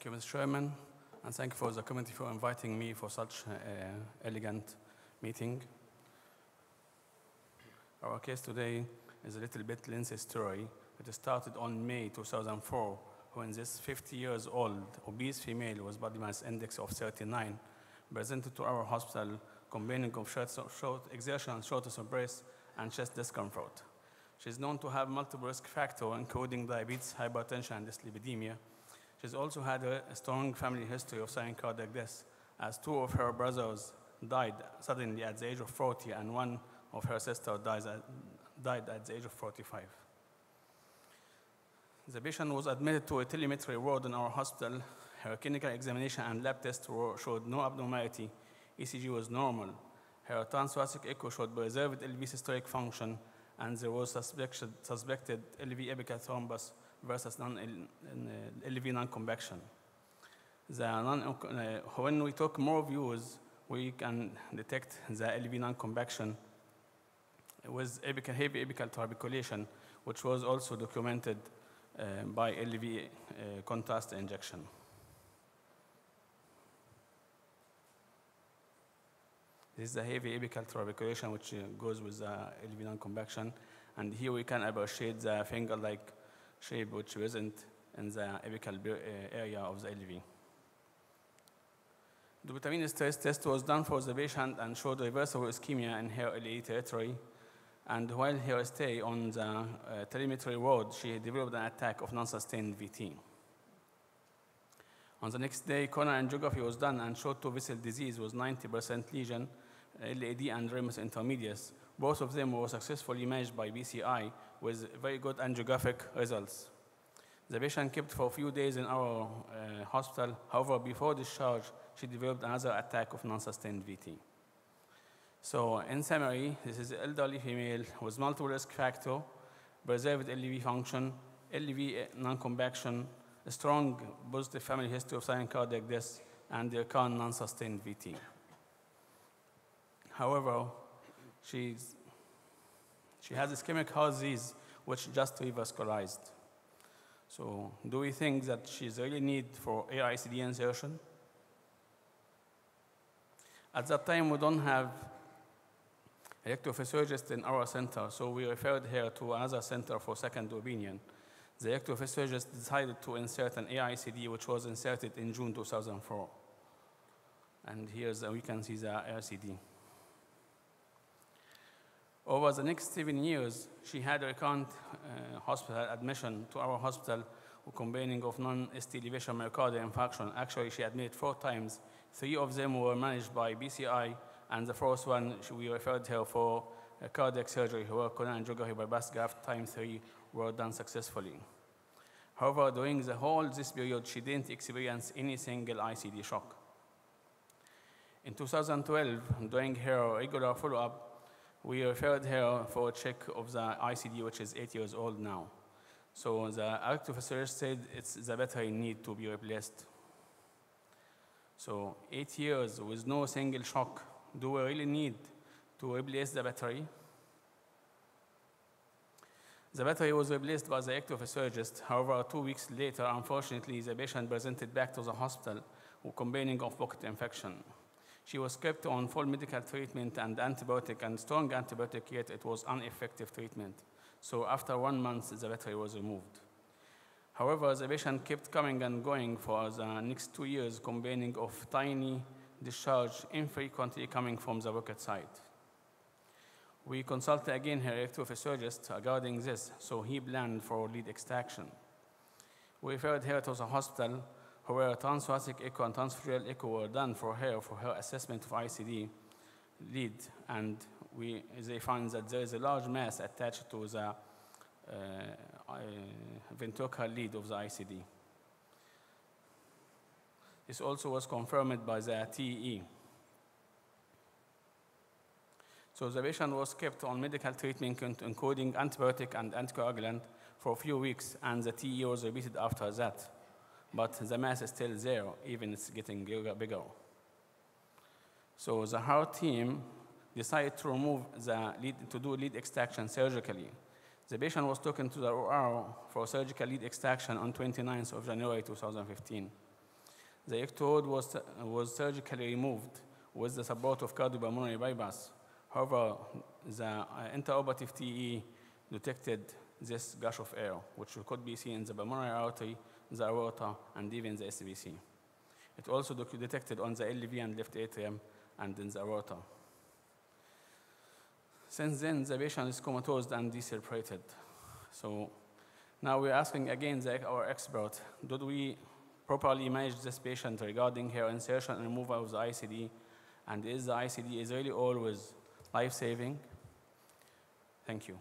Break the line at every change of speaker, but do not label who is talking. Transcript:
Thank you, Mr. Chairman, and thank you for the committee for inviting me for such uh, elegant meeting. Our case today is a little bit lengthy story. It started on May 2004 when this 50 years old obese female with body mass index of 39 presented to our hospital complaining of short, short exertion, shortness of breath, and chest discomfort. She is known to have multiple risk factors, including diabetes, hypertension, and dyslipidemia. She's also had a, a strong family history of sudden cardiac death, as two of her brothers died suddenly at the age of 40, and one of her sisters died at, the age of 45. The patient was admitted to a telemetry ward in our hospital. Her clinical examination and lab tests showed no abnormality. ECG was normal. Her transthoracic echo showed preserved LV systolic function, and there was suspected, suspected LV apical thrombus versus non LV non-compaction. The non, uh, when we took more views, we can detect the LV non-compaction with apical, heavy apical trabeculation, which was also documented uh, by LV uh, contrast injection. This is the heavy apical trabeculation, which uh, goes with the LV non-compaction. And here we can appreciate the finger-like shape which isn't in the apical area of the LV. The dobutamine stress test was done for the patient and showed reversible ischemia in her LA territory. And while her stay on the uh, telemetry ward, she developed an attack of non-sustained VT. On the next day, coronary angiography was done and showed two vessel disease was 90% lesion, LAD and ramus intermedius. Both of them were successfully managed by PCI with very good angiographic results. The patient kept for a few days in our uh, hospital. However, before discharge, she developed another attack of non-sustained VT. So in summary, this is elderly female with multiple risk factor, preserved LV function, LV non-compaction, a strong positive family history of silent cardiac death, and recurrent non-sustained VT. However, she's, she has ischemic heart disease, which just revascularized. So do we think that she's really need for AICD insertion? At that time, we don't have electrophysiologist in our center, so we referred her to another center for second opinion. The electrophysiologist decided to insert an AICD, which was inserted in June 2004. And here's, we can see the AICD. Over the next seven years, she had recurrent uh, hospital admission to our hospital complaining of non-ST elevation myocardial infarction. Actually, she admitted four times. Three of them were managed by PCI, and the fourth one, we referred her for cardiac surgery, where coronary angiography bypass graft time three were done successfully. However, during the whole this period, she didn't experience any single ICD shock. In 2012, during her regular follow-up, we referred her for a check of the ICD, which is eight years old now. So the electrophysiologist said it's the battery need to be replaced. So eight years with no single shock, do we really need to replace the battery? The battery was replaced by the electrophysiologist. However, two weeks later, unfortunately, the patient presented back to the hospital complaining of pocket infection. She was kept on full medical treatment and antibiotic and strong antibiotic, yet it was ineffective treatment. So after one month, the battery was removed. However, the patient kept coming and going for the next two years, complaining of tiny discharge infrequently coming from the pocket side. We consulted again her electrophysiologist regarding this, so he planned for lead extraction. We referred her to the hospital where transthoracic echo and transesophageal echo were done for her for her assessment of ICD lead, and we, they found that there is a large mass attached to the uh, ventricular lead of the ICD. This also was confirmed by the TE. So the patient was kept on medical treatment including antibiotic and anticoagulant for a few weeks, and the TE was repeated after that. But the mass is still there, even it's getting bigger. So the heart team decided to remove the lead, to do lead extraction surgically. The patient was taken to the OR for surgical lead extraction on 29th of January 2015. The electrode was, was surgically removed with the support of cardiopulmonary bypass. However, the uh, intraoperative TE detected this gush of air, which could be seen in the pulmonary artery, the aorta, and even the SVC. It also detected on the LV and left atrium and in the aorta. Since then, the patient is comatose and decirculated. So now we're asking again the, our expert, did we properly manage this patient regarding her insertion and removal of the ICD? And is the ICD is really always life-saving? Thank you.